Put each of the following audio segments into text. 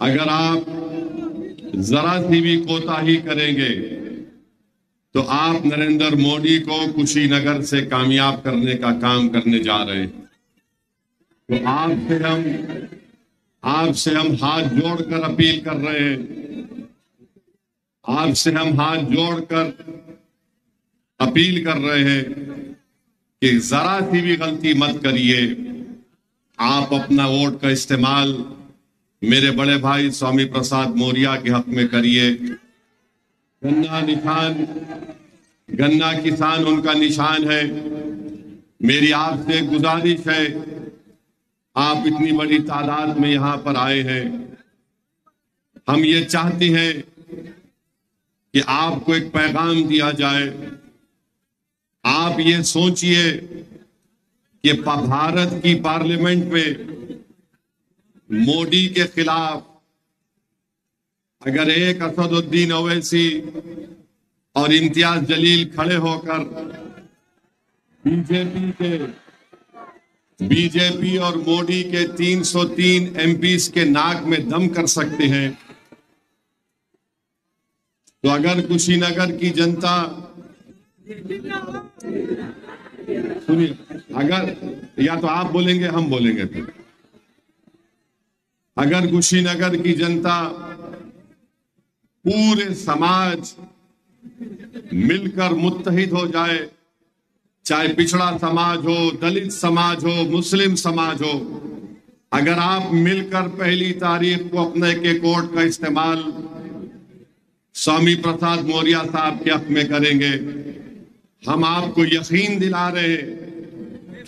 अगर आप जरा सी भी कोताही करेंगे तो आप नरेंद्र मोदी को कुशीनगर से कामयाब करने का काम करने जा रहे हैं। तो आपसे हम आपसे हम हाथ जोड़कर अपील कर रहे हैं। आपसे हम हाथ जोड़कर अपील कर रहे हैं कि जरा सी भी गलती मत करिए। आप अपना वोट का इस्तेमाल मेरे बड़े भाई स्वामी प्रसाद मौर्या के हक में करिए। गन्ना निशान, गन्ना किसान उनका निशान है। मेरी आपसे गुजारिश है, आप इतनी बड़ी तादाद में यहाँ पर आए हैं। हम ये चाहते हैं कि आपको एक पैगाम दिया जाए। आप ये सोचिए कि भारत की पार्लियामेंट में मोदी के खिलाफ अगर एक असदुद्दीन ओवैसी और इम्तियाज़ जलील खड़े होकर बीजेपी के, बीजेपी और मोदी के 303 एमपीस के नाक में दम कर सकते हैं तो अगर कुशीनगर की जनता, सुनिए, अगर, या तो आप बोलेंगे, हम बोलेंगे फिर। अगर कुशीनगर की जनता पूरे समाज मिलकर मुतहिद हो जाए, चाहे पिछड़ा समाज हो, दलित समाज हो, मुस्लिम समाज हो, अगर आप मिलकर पहली तारीख को अपने के कोर्ट का इस्तेमाल स्वामी प्रसाद मौर्य साहब के हक में करेंगे, हम आपको यकीन दिला रहे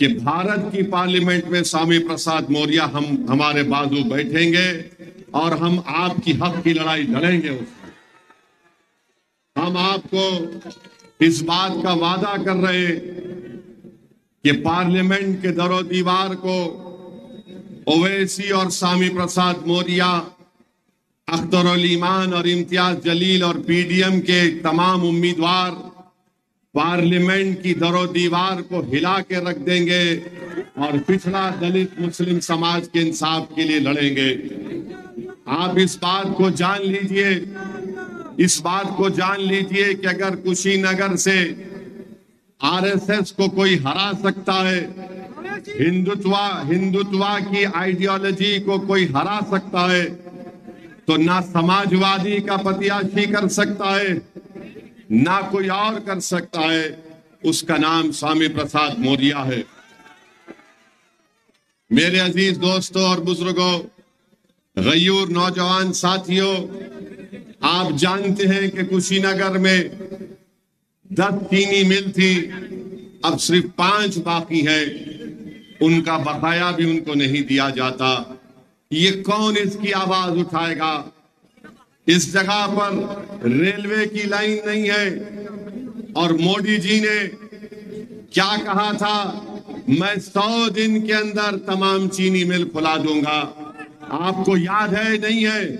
कि भारत की पार्लियामेंट में स्वामी प्रसाद मौर्य हम, हमारे बाजू बैठेंगे और हम आपकी हक की लड़ाई लड़ेंगे उसमें हम आपको इस बात का वादा कर रहे कि पार्लियामेंट के दरो दीवार को ओवैसी और स्वामी प्रसाद मौर्य, अख्तर ईमान और इम्तियाज़ जलील और पीडीएम के तमाम उम्मीदवार पार्लियामेंट की दरो दीवार को हिला के रख देंगे और पिछड़ा दलित मुस्लिम समाज के इंसाफ के लिए लड़ेंगे। आप इस बात को जान लीजिए, इस बात को जान लीजिए कि अगर कुशीनगर से आरएसएस को कोई हरा सकता है, हिंदुत्वा हिंदुत्वा की आइडियोलॉजी को कोई हरा सकता है तो ना समाजवादी का प्रत्याशी कर सकता है ना कोई और कर सकता है। उसका नाम स्वामी प्रसाद मौर्या है। मेरे अज़ीज़ दोस्तों और बुज़ुर्गों, गयूर नौजवान साथियों, आप जानते हैं कि कुशीनगर में दस चीनी मिल थी। अब सिर्फ़ पाँच बाकी है। उनका बकाया भी उनको नहीं दिया जाता। ये कौन इसकी आवाज़ उठाएगा? इस जगह पर रेलवे की लाइन नहीं है। और मोदी जी ने क्या कहा था? मैं सौ दिन के अंदर तमाम चीनी मिल खुला दूँगा। आपको याद है नहीं है?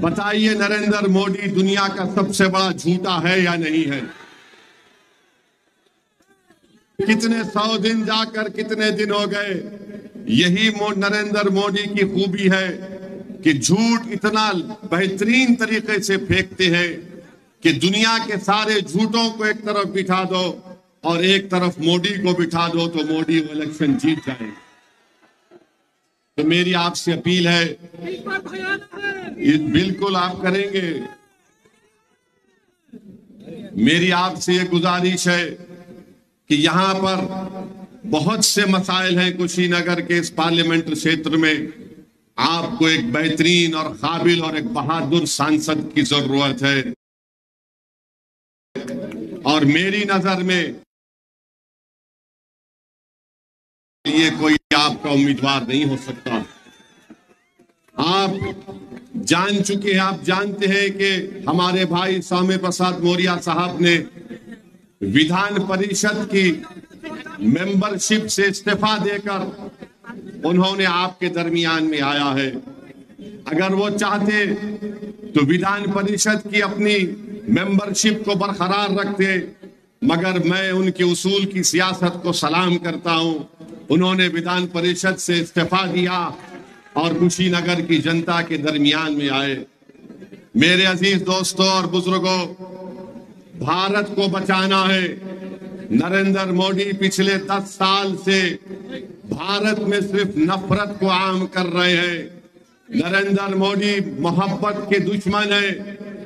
बताइए नरेंद्र मोदी, दुनिया का सबसे बड़ा झूठा है या नहीं है? कितने सौ दिन जाकर कितने दिन हो गए? यही नरेंद्र मोदी की खूबी है। कि झूठ इतना बेहतरीन तरीके से फेंकते हैं कि दुनिया के सारे झूठों को एक तरफ़ बिठा दो और एक तरफ़ मोदी को बिठा दो तो मोदी वो इलेक्शन जीत जाए। तो मेरी आपसे अपील है, ये बिल्कुल आप करेंगे। मेरी आपसे ये गुजारिश है कि यहाँ पर बहुत से मसाइल हैं कुशीनगर के इस पार्लियामेंट क्षेत्र में। आपको एक बेहतरीन और काबिल और एक बहादुर सांसद की ज़रूरत है। और मेरी नज़र में ये कोई आपका उम्मीदवार नहीं हो सकता। आप जान चुके हैं, आप जानते हैं कि हमारे भाई स्वामी प्रसाद मौर्य साहब ने विधान परिषद की मेंबरशिप से इस्तीफा देकर उन्होंने आपके दरमियान में आया है। अगर वो चाहते तो विधान परिषद की अपनी मेंबरशिप को बरकरार रखते, मगर मैं उनके उसूल की सियासत को सलाम करता हूँ। उन्होंने विधान परिषद से इस्तीफा दिया और कुशीनगर की जनता के दरमियान में आए। मेरे अज़ीज़ दोस्तों और बुज़ुर्गों, भारत को बचाना है। नरेंद्र मोदी पिछले दस साल से भारत में सिर्फ़ नफरत को आम कर रहे हैं। नरेंद्र मोदी मोहब्बत के दुश्मन है।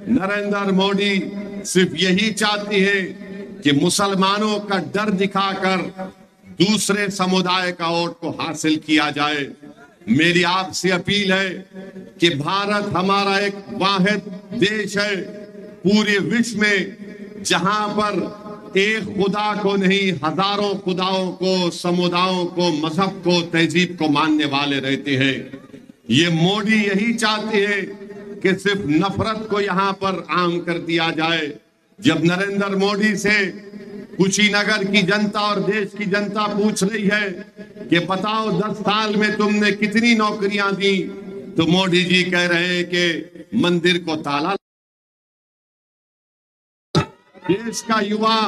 नरेंद्र मोदी सिर्फ़ यही चाहती है कि मुसलमानों का डर दिखाकर दूसरे समुदाय का वोट को हासिल किया जाए। मेरी आपसे अपील है कि भारत हमारा एक वाहिद देश है। पूरे विश्व में जहाँ पर एक खुदा को नहीं, हज़ारों खुदाओं को, समुदायों को, मज़हब को, तहजीब को मानने वाले रहते हैं। ये मोदी यही चाहते हैं कि सिर्फ़ नफरत को यहाँ पर आम कर दिया जाए। जब नरेंद्र मोदी से कुशीनगर की जनता और देश की जनता पूछ रही है कि बताओ, दस साल में तुमने कितनी नौकरियाँ दी? तो मोदी जी कह रहे हैं कि मंदिर को ताला देश का युवा,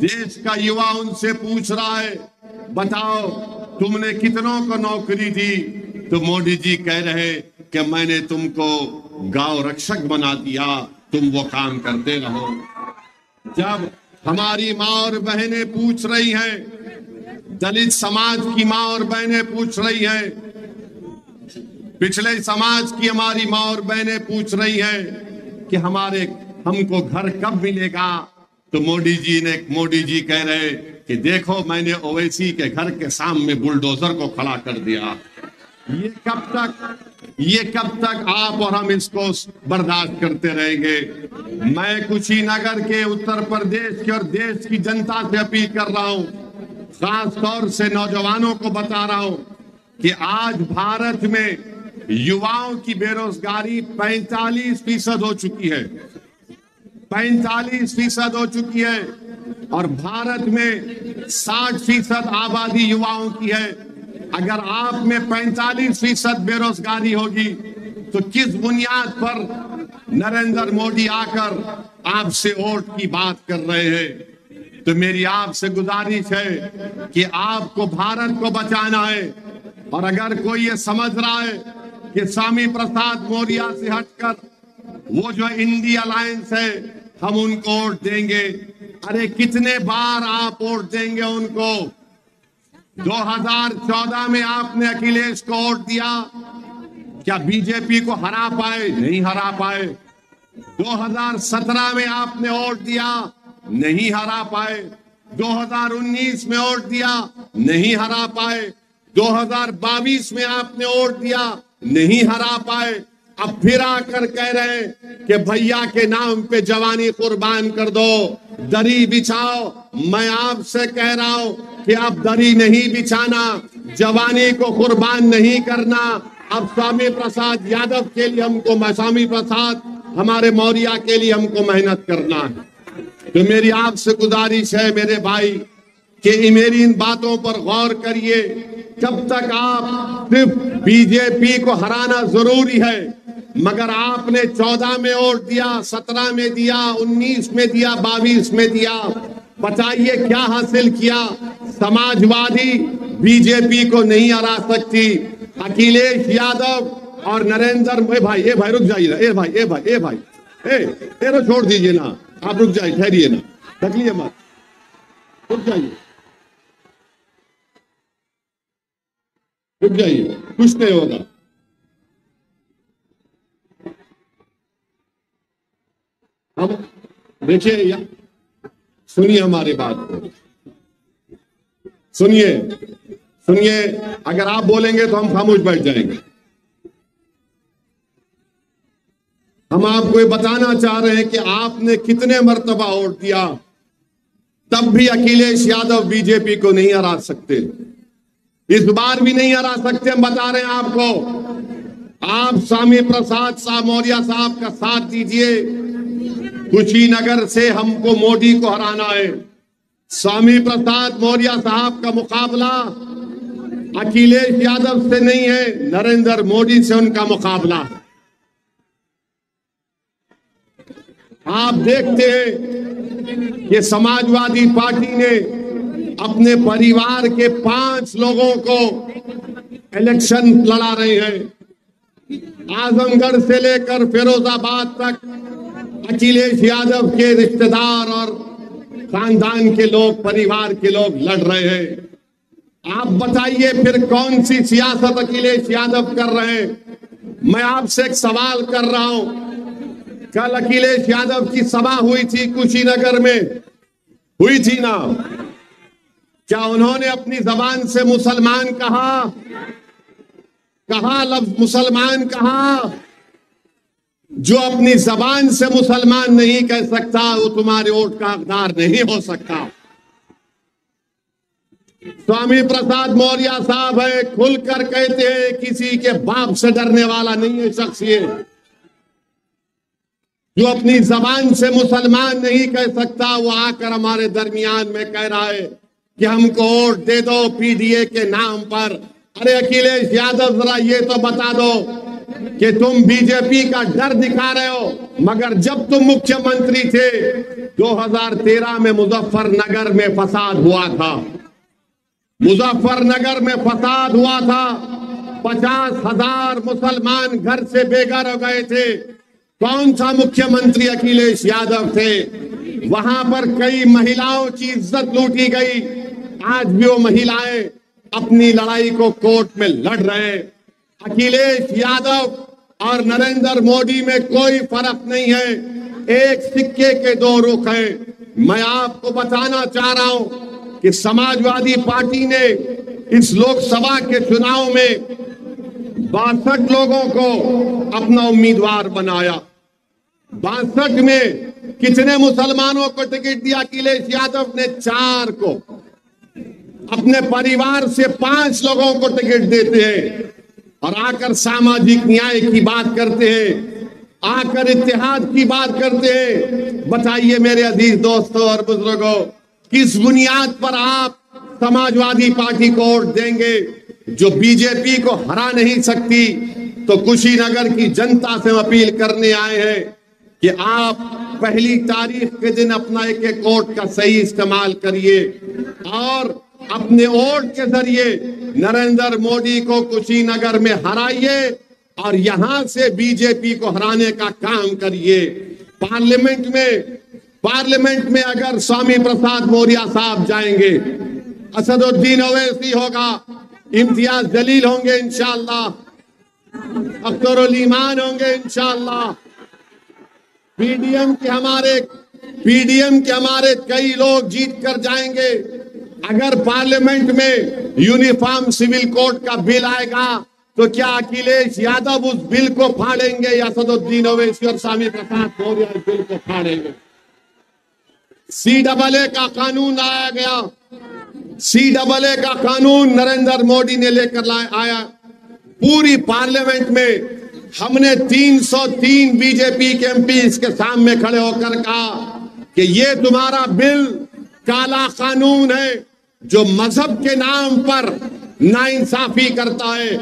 देश का युवा उनसे पूछ रहा है, बताओ, तुमने कितनों को नौकरी दी? तो मोदी जी कह रहे कि मैंने तुमको गाँव रक्षक बना दिया, तुम वो काम करते रहो। जब हमारी माँ और बहनें पूछ रही हैं, दलित समाज की माँ और बहनें पूछ रही हैं, पिछले समाज की हमारी माँ और बहनें पूछ रही हैं कि हमारे हमको घर कब मिलेगा? तो मोदी जी ने, मोदी जी कह रहे कि देखो, मैंने ओवैसी के घर के सामने बुलडोजर को खड़ा कर दिया। ये कब तक, ये कब तक आप और हम इसको बर्दाश्त करते रहेंगे? मैं कुशीनगर के उत्तर प्रदेश के और देश की जनता से अपील कर रहा हूँ खास तौर से नौजवानों को बता रहा हूँ कि आज भारत में युवाओं की बेरोजगारी 45 फ़ीसद हो चुकी है। 45 फ़ीसद हो चुकी है और भारत में 60 फ़ीसद आबादी युवाओं की है। अगर आप में 45 फ़ीसद बेरोजगारी होगी तो किस बुनियाद पर नरेंद्र मोदी आकर आपसे वोट की बात कर रहे हैं? तो मेरी आपसे गुजारिश है कि आपको भारत को बचाना है। और अगर कोई ये समझ रहा है कि स्वामी प्रसाद मौर्य से हटकर वो जो इंडिया अलायंस है, हम उनको वोट देंगे। अरे कितने बार आप वोट देंगे उनको? 2014 में आपने अखिलेश को वोट दिया। क्या बीजेपी को हरा पाए? नहीं हरा पाए। 2017 में आपने वोट दिया। नहीं हरा पाए। 2019 में वोट दिया। नहीं हरा पाए। 2022 में आपने वोट दिया। नहीं हरा पाए। अब फिर आकर कह रहे हैं कि भैया के नाम पे जवानी कुर्बान कर दो। दरी बिछाओ। मैं आपसे कह रहा हूँ कि अब दरी नहीं बिछाना, जवानी को कुर्बान नहीं करना। अब स्वामी प्रसाद यादव के लिए हमको स्वामी प्रसाद, हमारे मौर्य के लिए हमको मेहनत करना है। तो मेरी आपसे गुजारिश है मेरे भाई, कि मेरी इन बातों पर गौर करिए। जब तक आप सिर्फ़ बीजेपी को हराना ज़रूरी है, मगर आपने चौदह में वोट दिया, सत्रह में दिया, उन्नीस में दिया बाईस में दिया, बताइए क्या हासिल किया? समाजवादी बीजेपी को नहीं हरा सकती। अखिलेश यादव और नरेंद्र भाई, ए भाई, रुक जाइए ए भाई ए भाई ए भाई, ए छोड़ दीजिए ना, आप रुक जाइए, ठहरिए ना तकलीफ़ मत, रुक जाइए। रुक जाइए कुछ नहीं होगा हम देखिए सुनिए हमारी बात सुनिए सुनिए, अगर आप बोलेंगे तो हम खामोश बैठ जाएँगे। हम आपको ये बताना चाह रहे हैं कि आपने कितने मर्तबा वोट दिया तब भी अखिलेश यादव बीजेपी को नहीं हरा सकते। इस बार भी नहीं हरा सकते, हम बता रहे हैं आपको। आप स्वामी प्रसाद साहब मौर्य साहब का साथ दीजिए। कुशीनगर से हमको मोदी को हराना है। स्वामी प्रसाद मौर्य साहब का मुकाबला अखिलेश यादव से नहीं है, नरेंद्र मोदी से उनका मुकाबला। आप देखते हैं कि समाजवादी पार्टी ने अपने परिवार के पाँच लोगों को इलेक्शन लड़ा रहे हैं। आजमगढ़ से लेकर फिरोजाबाद तक अखिलेश यादव के रिश्तेदार और खानदान के लोग, परिवार के लोग लड़ रहे हैं। आप बताइए फिर कौन सी सियासत अखिलेश यादव कर रहे हैं? मैं आपसे एक सवाल कर रहा हूँ। कल अखिलेश यादव की सभा हुई थी कुशीनगर में। हुई थी ना? क्या उन्होंने अपनी जबान से मुसलमान कहा? कहा लफ्ज मुसलमान कहा? जो अपनी जबान से मुसलमान नहीं कह सकता, वो तुम्हारे वोट का हकदार नहीं हो सकता। स्वामी प्रसाद मौर्य साहब है खुलकर कहते हैं, किसी के बाप से डरने वाला नहीं है शख्स ये। जो अपनी जबान से मुसलमान नहीं कह सकता, वो आकर हमारे दरमियान में कह रहा है कि हमको वोट दे दो पीडीए के नाम पर। अरे अखिलेश यादव, जरा ये तो बता दो कि तुम बीजेपी का डर दिखा रहे हो, मगर जब तुम मुख्यमंत्री थे 2013 में मुजफ्फरनगर में फसाद हुआ था। मुजफ्फरनगर में फसाद हुआ था। पचास हज़ार मुसलमान घर से बेघर हो गए थे। कौन सा मुख्यमंत्री अखिलेश यादव थे? वहाँ पर कई महिलाओं की इज़्ज़त लूटी गई। आज भी वो महिलाएँ अपनी लड़ाई को कोर्ट में लड़ रहे हैं। अखिलेश यादव और नरेंद्र मोदी में कोई फ़र्क नहीं है। एक सिक्के के दो रुख हैं। मैं आपको बताना चाह रहा हूँ कि समाजवादी पार्टी ने इस लोकसभा के चुनाव में बासठ लोगों को अपना उम्मीदवार बनाया। बासठ में कितने मुसलमानों को टिकट दिया? अखिलेश यादव ने चार को। अपने परिवार से पाँच लोगों को टिकट देते हैं और आकर सामाजिक न्याय की बात करते हैं, आकर इतिहाद की बात करते हैं। बताइए मेरे अज़ीज़ दोस्तों और बुज़ुर्गों, किस बुनियाद पर आप समाजवादी पार्टी को वोट देंगे जो बीजेपी को हरा नहीं सकती? तो कुशीनगर की जनता से अपील करने आए हैं कि आप पहली तारीख के दिन अपना एक एक वोट का सही इस्तेमाल करिए और अपने वोट के ज़रिए नरेंद्र मोदी को कुशीनगर में हराइए और यहाँ से बीजेपी को हराने का काम करिए। पार्लियामेंट में पार्लियामेंट में अगर स्वामी प्रसाद मौर्य साहब जाएँगे, असदुद्दीन ओवैसी होगा, इम्तियाज़ जलील होंगे इंशाला ईमान होंगे इंशाला पीडीएम के हमारे, पीडीएम के हमारे कई लोग जीत कर जाएँगे। अगर पार्लियामेंट में यूनिफॉर्म सिविल कोड का बिल आएगा तो क्या अखिलेश यादव उस बिल को फाड़ेंगे या सदुद्दीन ओवैसी और स्वामी प्रसाद मौर्य इस बिल को फाड़ेंगे? सी डबल ए का कानून आया गया। सी डबल ए का कानून नरेंद्र मोदी ने लेकर आया। पूरी पार्लियामेंट में हमने 303 बीजेपी के एमपी इसके सामने खड़े होकर कहा कि ये तुम्हारा बिल काला कानून है। जो मज़हब के नाम पर नाइंसाफी करता है,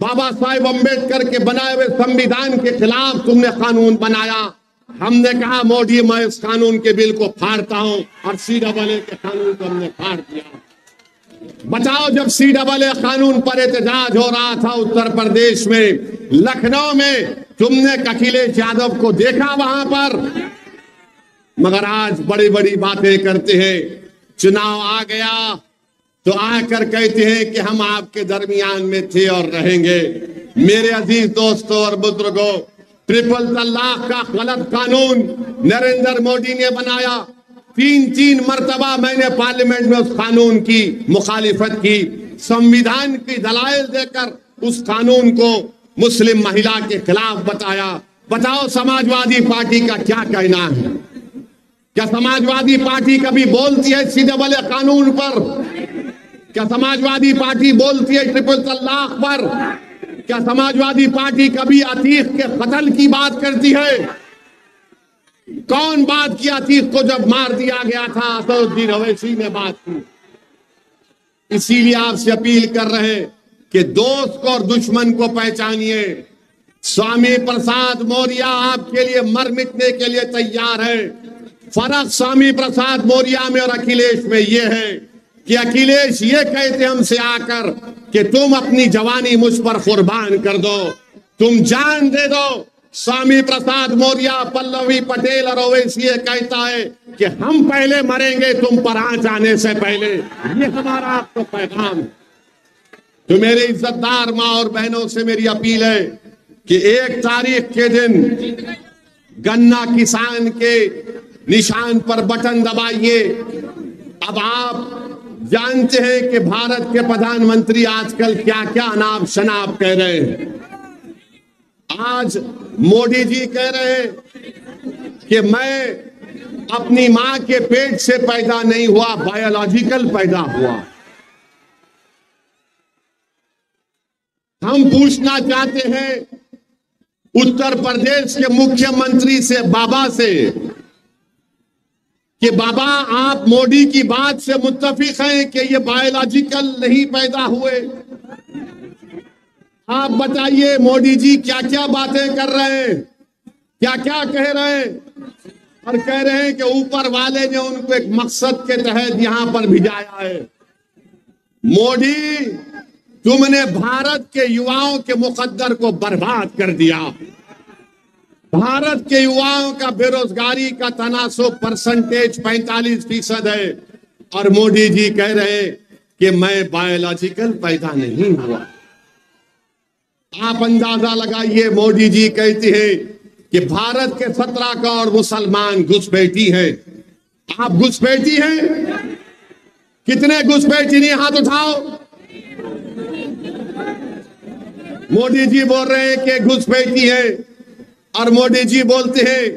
बाबा साहेब अंबेडकर के बनाए हुए संविधान के खिलाफ तुमने कानून बनाया। हमने कहा, मोदी, मैं इस कानून के बिल को फाड़ता हूँ और सी डबल ए के कानून को हमने फाड़ दिया। बताओ जब सी डबल ए कानून पर एहतजाज हो रहा था उत्तर प्रदेश में, लखनऊ में, तुमने अखिलेश यादव को देखा वहाँ पर? मगर आज बड़ी बड़ी बातें करते हैं। चुनाव आ गया तो आकर कहते हैं कि हम आपके दरमियान में थे और रहेंगे। मेरे अज़ीज़ दोस्तों और बुज़ुर्गों, ट्रिपल तलाक का गलत कानून नरेंद्र मोदी ने बनाया। तीन तीन मरतबा मैंने पार्लियामेंट में उस कानून की मुखालिफत की। संविधान की दलाइल देकर उस कानून को मुस्लिम महिला के खिलाफ बताया। बताओ समाजवादी पार्टी का क्या कहना है? क्या समाजवादी पार्टी कभी बोलती है सीधे डबल कानून पर? क्या समाजवादी पार्टी बोलती है ट्रिपल तलाक पर? क्या समाजवादी पार्टी कभी अतीक के कत्ल की बात करती है? कौन बात की अतीक को जब मार दिया गया था? असदुद्दीन अवैसी ने बात की। इसीलिए आपसे अपील कर रहे हैं कि दोस्त को और दुश्मन को पहचानिए। स्वामी प्रसाद मौर्य आपके लिए मर मिटने के लिए तैयार है। फ़र्क स्वामी प्रसाद मौर्या में और अखिलेश में यह है कि अखिलेश ये कहते हमसे आकर कि तुम अपनी जवानी मुझ पर कुर्बान कर दो। तुम जान दे दो। स्वामी प्रसाद मौर्य, पल्लवी पटेल और ओवैसी कहता है कि हम पहले मरेंगे, तुम पर आ जाने से पहले। ये हमारा आपको पैगाम तो मेरे इज्जतदार माँ और बहनों से मेरी अपील है कि एक तारीख के दिन गन्ना किसान के निशान पर बटन दबाइए। अब आप जानते हैं कि भारत के प्रधानमंत्री आजकल क्या क्या अनाप शनाप कह रहे हैं। आज मोदी जी कह रहे हैं कि मैं अपनी माँ के पेट से पैदा नहीं हुआ बायोलॉजिकल पैदा हुआ। हम पूछना चाहते हैं, उत्तर प्रदेश के मुख्यमंत्री से, बाबा से कि बाबा, आप मोदी की बात से मुतफिक हैं कि ये बायोलॉजिकल नहीं पैदा हुए। आप बताइए, मोदी जी क्या क्या बातें कर रहे हैं? क्या क्या कह रहे हैं? और कह रहे हैं कि ऊपर वाले ने उनको एक मकसद के तहत यहाँ पर भिजाया है। मोदी, तुमने भारत के युवाओं के मुकद्दर को बर्बाद कर दिया। भारत के युवाओं का बेरोजगारी का तनासब परसेंटेज 45 फ़ीसद है। और मोदी जी कह रहे कि मैं बायोलॉजिकल पैदा नहीं हुआ। आप अंदाज़ा लगाइए, मोदी जी कहते हैं कि भारत के सत्रह करोड़ मुसलमान घुसपैठी है। आप घुसपैठी हैं? कितने घुसपैठी नहीं हाथ उठाओ? मोदी जी बोल रहे हैं कि घुसपैठी है। और मोदी जी बोलते हैं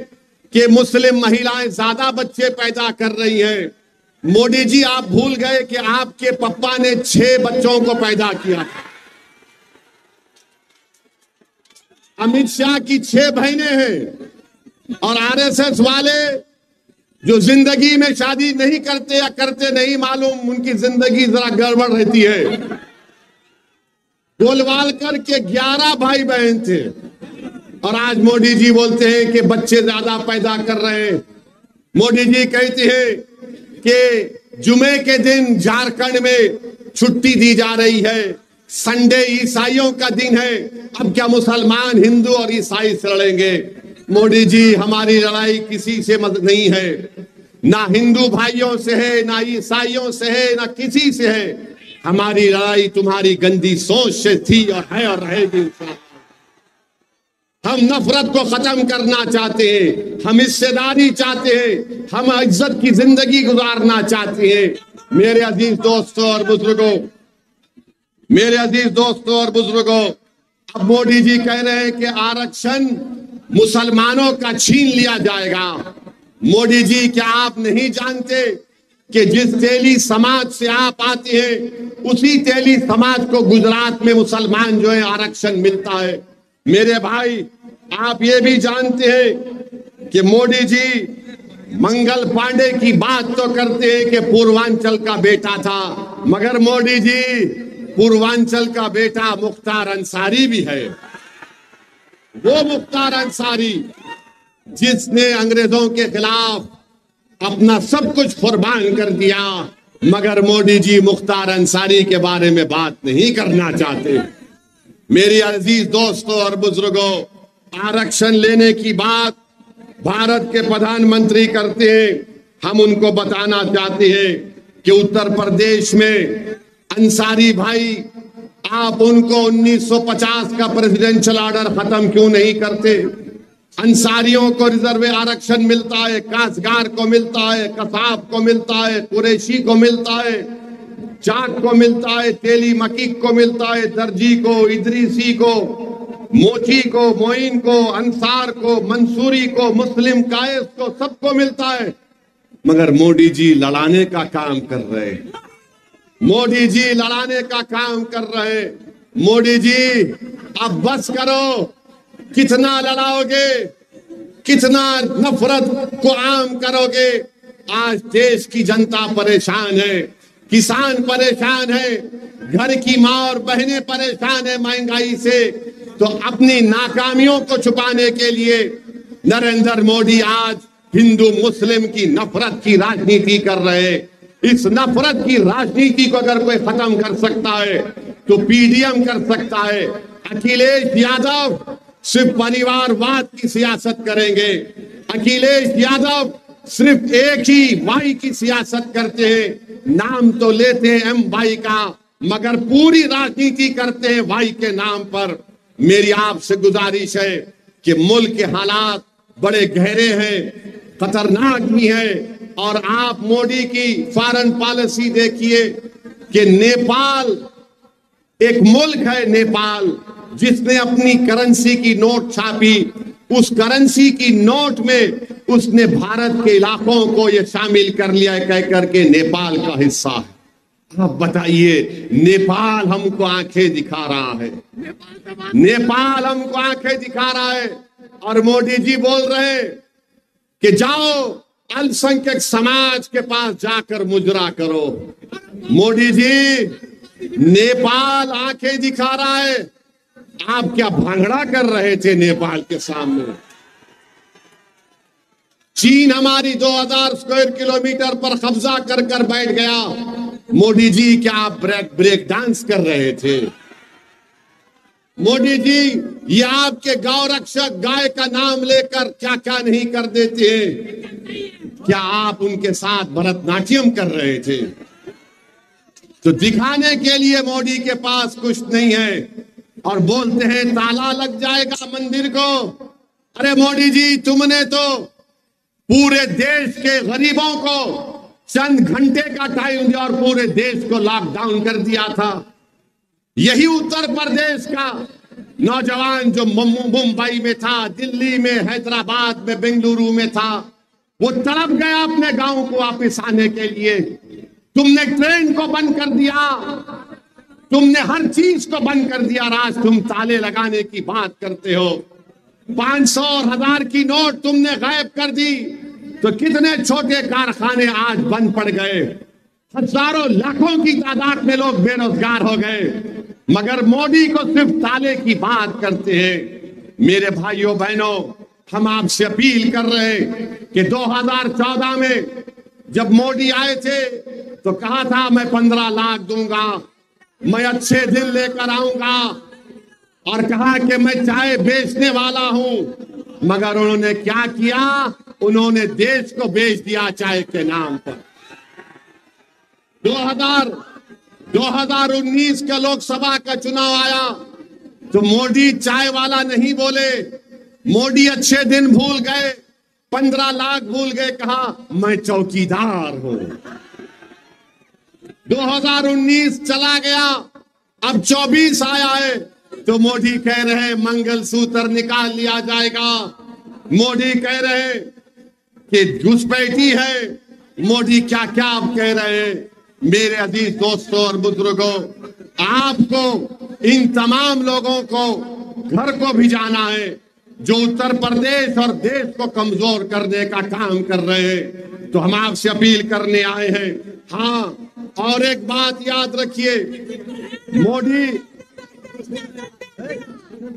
कि मुस्लिम महिलाएँ ज़्यादा बच्चे पैदा कर रही हैं। मोदी जी, आप भूल गए कि आपके पप्पा ने छह बच्चों को पैदा किया अमित शाह की छह बहनें हैं और आरएसएस वाले जो ज़िंदगी में शादी नहीं करते या करते नहीं मालूम, उनकी ज़िंदगी जरा गड़बड़ रहती है। गोलवालकर के ग्यारह भाई बहन थे। और आज मोदी जी बोलते हैं कि बच्चे ज़्यादा पैदा कर रहे हैं। मोदी जी कहते हैं कि जुमे के दिन झारखंड में छुट्टी दी जा रही है। संडे ईसाइयों का दिन है। अब क्या मुसलमान, हिंदू और ईसाई से लड़ेंगे? मोदी जी, हमारी लड़ाई किसी से मत नहीं है। ना हिंदू भाइयों से है, ना ईसाइयों से है, ना किसी से है। हमारी लड़ाई तुम्हारी गंदी सोच से थी और है और रहेगी हम नफरत को खत्म करना चाहते हैं, हम हिस्सेदारी चाहते हैं, हम इज़्ज़त की ज़िंदगी गुजारना चाहते हैं। मेरे अज़ीज़ दोस्तों और बुज़ुर्गों, मेरे अज़ीज़ दोस्तों और बुज़ुर्गों, अब मोदी जी कह रहे हैं कि आरक्षण मुसलमानों का छीन लिया जाएगा। मोदी जी, क्या आप नहीं जानते कि जिस तेली समाज से आप आते हैं, उसी तेली समाज को गुजरात में मुसलमान जो है, आरक्षण मिलता है। मेरे भाई, आप ये भी जानते हैं कि मोदी जी मंगल पांडे की बात तो करते हैं कि पूर्वांचल का बेटा था, मगर मोदी जी, पूर्वांचल का बेटा मुख्तार अंसारी भी है। वो मुख्तार अंसारी, जिसने अंग्रेज़ों के खिलाफ अपना सब कुछ कुर्बान कर दिया, मगर मोदी जी मुख्तार अंसारी के बारे में बात नहीं करना चाहते। मेरी अज़ीज़ दोस्तों और बुज़ुर्गों, आरक्षण लेने की बात भारत के प्रधानमंत्री करते हैं। हम उनको बताना चाहते हैं कि उत्तर प्रदेश में अंसारी भाई, आप उनको 1950 का प्रेसिडेंशियल ऑर्डर खत्म क्यों नहीं करते? अंसारियों को रिज़र्व आरक्षण मिलता है काशगार को मिलता है, कसाब को मिलता है, कुरेशी को मिलता है। चाक को मिलता है, तेली मकीक को मिलता है, दर्जी को, इदरीसी को, मोची को, मोइन को, अंसार को, मंसूरी को, मुस्लिम कायस को, सबको मिलता है। मगर मोदी जी लड़ाने का काम कर रहे मोदी जी लड़ाने का काम कर रहे मोदी जी अब बस करो। कितना लड़ाओगे? कितना नफरत को आम करोगे? आज देश की जनता परेशान है। किसान परेशान है, घर की माँ और बहनें परेशान है महँगाई से तो अपनी नाकामियों को छुपाने के लिए नरेंद्र मोदी आज हिंदू मुस्लिम की नफरत की राजनीति कर रहे इस नफरत की राजनीति को अगर कोई खत्म कर सकता है तो पीडीएम कर सकता है। अखिलेश यादव सिर्फ़ परिवारवाद की सियासत करेंगे। अखिलेश यादव सिर्फ़ एक ही वाई की सियासत करते हैं। नाम तो लेते हैं एम वाई का, मगर पूरी राजनीति करते हैं वाई के नाम पर। मेरी आपसे गुजारिश है कि मुल्क के हालात बड़े गहरे हैं, खतरनाक भी है, और आप मोदी की फॉरेन पॉलिसी देखिए कि नेपाल एक मुल्क है नेपाल, जिसने अपनी करेंसी की नोट छापी। उस करेंसी की नोट में उसने भारत के इलाकों को ये शामिल कर लिया कह करके नेपाल का हिस्सा है। आप बताइए, नेपाल हमको आँखें दिखा रहा है। नेपाल हमको आँखें दिखा रहा है। और मोदी जी बोल रहे कि जाओ, अल्पसंख्यक समाज के पास जाकर मुजरा करो। मोदी जी, नेपाल आँखें दिखा रहा है। आप क्या भांगड़ा कर रहे थे नेपाल के सामने? चीन हमारी 2000 स्क्वायर किलोमीटर पर कब्जा कर कर बैठ गया। मोदी जी, क्या आप ब्रेक ब्रेक डांस कर रहे थे? मोदी जी, ये आपके गौ रक्षक गाय का नाम लेकर क्या क्या नहीं कर देते? हैं क्या आप उनके साथ भरतनाट्यम कर रहे थे? तो दिखाने के लिए मोदी के पास कुछ नहीं है। और बोलते हैं, ताला लग जाएगा मंदिर को। अरे मोदी जी, तुमने तो पूरे देश के गरीबों को चंद घंटे का टाइम दिया और पूरे देश को लॉकडाउन कर दिया था। यही उत्तर प्रदेश का नौजवान जो मुंबई में था, दिल्ली में, हैदराबाद में, बेंगलुरु में था, वो तड़प गया अपने गाँव को वापिस आने के लिए। तुमने ट्रेन को बंद कर दिया। तुमने हर चीज़ को बंद कर दिया। राज, तुम ताले लगाने की बात करते हो। पाँच सौ और हज़ार की नोट तुमने गायब कर दी। तो कितने छोटे कारखाने आज बंद पड़ गए? हज़ारों लाखों की तादाद में लोग बेरोजगार हो गए। मगर मोदी को सिर्फ़ ताले की बात करते हैं। मेरे भाइयों, बहनों, हम आपसे अपील कर रहे हैं कि 2014 में जब मोदी आए थे तो कहा था, मैं पंद्रह लाख दूँगा, मैं अच्छे दिन लेकर आऊँगा और कहा कि मैं चाय बेचने वाला हूँ। मगर उन्होंने क्या किया? उन्होंने देश को बेच दिया चाय के नाम पर। 2000 2019 का लोकसभा का चुनाव आया तो मोदी चाय वाला नहीं बोले। मोदी अच्छे दिन भूल गए, पंद्रह लाख भूल गए, कहा, मैं चौकीदार हूँ। 2019 चला गया, अब 24 आया है। तो मोदी कह रहे, मंगल सूत्र निकाल लिया जाएगा। मोदी कह रहे कि घुसपैठी है। मोदी क्या क्या आप कह रहे हैं? मेरे अज़ीज़ दोस्तों और बुज़ुर्गों, आपको इन तमाम लोगों को घर को भी जाना है, जो उत्तर प्रदेश और देश को कमज़ोर करने का काम कर रहे हैं। तो हम आपसे अपील करने आए हैं। हाँ और एक बात याद रखिए। मोदी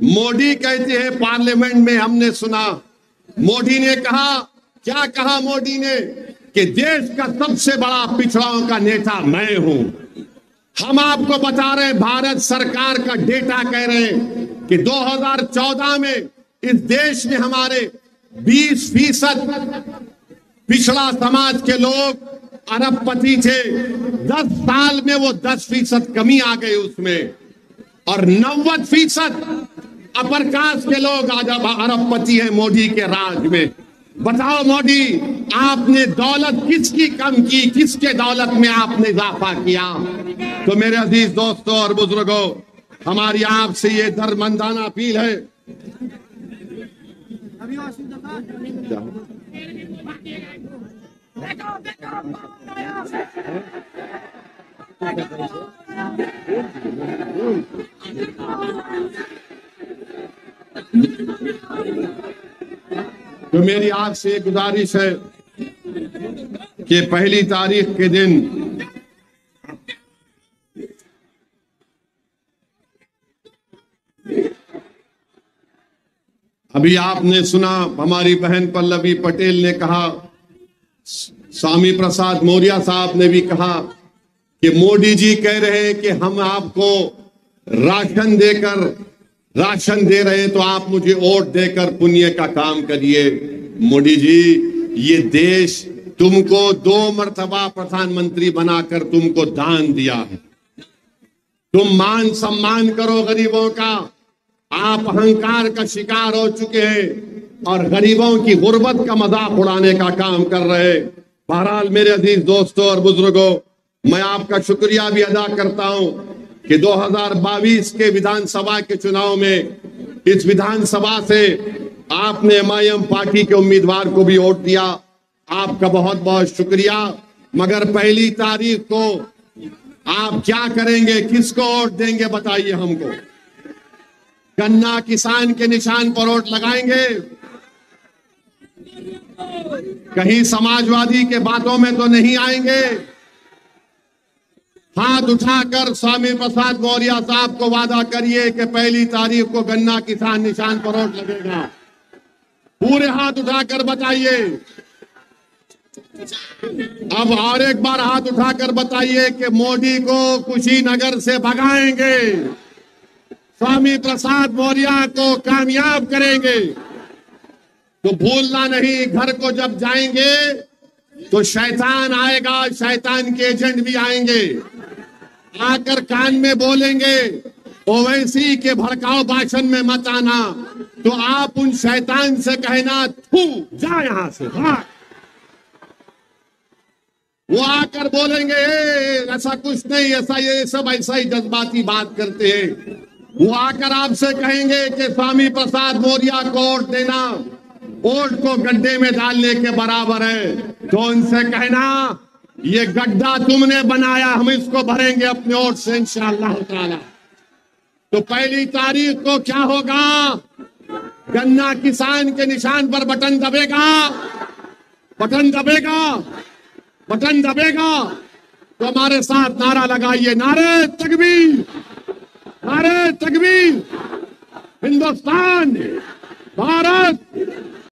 मोदी कहते हैं, पार्लियामेंट में हमने सुना। मोदी ने कहा, क्या कहा मोदी ने? कि देश का सबसे बड़ा पिछड़ाओं का नेता मैं हूँ। हम आपको बता रहे हैं, भारत सरकार का डेटा कह रहे हैं कि 2014 में इस देश में हमारे 20 फ़ीसद पिछड़ा समाज के लोग अरबपति थे। 10 साल में वो 10 फ़ीसद कमी आ गई उसमें। और नब्बे फ़ीसद अपर कास्ट के लोग आज अब अरबपति है मोदी के राज में बताओ मोदी आपने दौलत किसकी कम की किसके दौलत में आपने इजाफा किया तो मेरे अज़ीज़ दोस्तों और बुज़ुर्गों हमारी आपसे ये दरमंदाना अपील है तो मेरी आपसे गुजारिश है कि पहली तारीख के दिन अभी आपने सुना, हमारी बहन पल्लवी पटेल ने कहा, स्वामी प्रसाद मौर्य साहब ने भी कहा कि मोदी जी कह रहे हैं कि हम आपको राशन देकर, राशन दे रहे हैं तो आप मुझे वोट देकर पुण्य का काम करिए। मोदी जी, ये देश तुमको दो मरतबा प्रधानमंत्री बनाकर तुमको दान दिया है। तुम मान सम्मान करो गरीबों का। आप अहंकार का शिकार हो चुके हैं और गरीबों की गुर्बत का मज़ाक उड़ाने का काम कर रहे बहरहाल मेरे अज़ीज़ दोस्तों और बुज़ुर्गों मैं आपका शुक्रिया भी अदा करता हूँ कि 2022 के विधानसभा के चुनाव में इस विधानसभा से आपने एम पार्टी के उम्मीदवार को भी वोट दिया। आपका बहुत बहुत शुक्रिया। मगर पहली तारीख को आप क्या करेंगे, किसको वोट देंगे बताइए हमको। गन्ना किसान के निशान पर वोट लगाएँगे? कहीं समाजवादी के बातों में तो नहीं आएँगे। हाथ उठाकर स्वामी प्रसाद मौर्य साहब को वादा करिए कि पहली तारीख को गन्ना किसान निशान पर वोट लगेगा। पूरे हाथ उठाकर बताइए। अब और एक बार हाथ उठाकर बताइए कि मोदी को कुशीनगर से भगाएँगे। स्वामी प्रसाद मौर्य को कामयाब करेंगे। तो भूलना नहीं, घर को जब जाएँगे तो शैतान आएगा, शैतान के एजेंट भी आएँगे। आकर कान में बोलेंगे, ओवैसी के भड़काओ भाषण में मत आना। तो आप उन शैतान से कहना, थू, जा यहाँ से, भाग। वो आकर बोलेंगे ऐसा कुछ नहीं, ऐसा ये सब, ऐसा ही जज्बाती बात करते हैं। वो आकर आपसे कहेंगे कि, स्वामी प्रसाद, मौर्य को वोट देना। वोट को गड्ढे में डालने के बराबर है। तो उनसे कहना ये गड्ढा तुमने बनाया, हम इसको भरेंगे अपने ओर से ताला। तो पहली तारीख को क्या होगा? गन्ना किसान के निशान पर बटन दबेगा। बटन दबेगा। बटन दबेगा। तो हमारे साथ नारा लगाइए। नारे तकबीर। नारे तकबीर। हिंदुस्तान। भारत।